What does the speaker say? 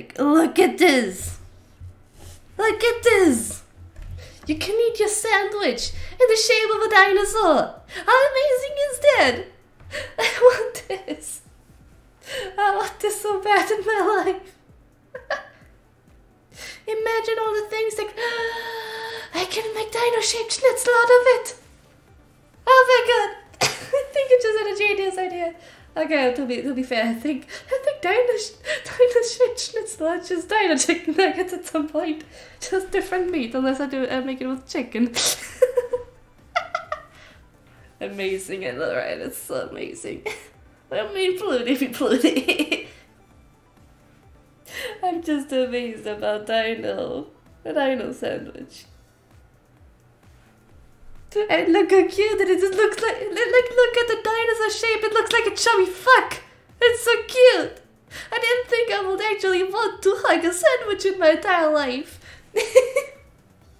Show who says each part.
Speaker 1: Like, look at this. Look at this. You can eat your sandwich in the shape of a dinosaur. How amazing is that? I want this. I want this so bad in my life. Imagine all the things like I can make dino shaped schnitzel out of it. Oh my god! I think it just had a genius idea. Okay, to be to be fair, I think I think dino dino shaped are just a chicken nuggets at some point. Just different meat, unless I do I make it with chicken. amazing, I know, right? It's so amazing. I mean, Plutie be Plutie. I'm just amazed about Dino. The Dino sandwich. And look how cute it is. It looks like, like, look at the dinosaur shape. It looks like a chubby fuck. It's so cute. I would actually want to hug a sandwich in my entire life.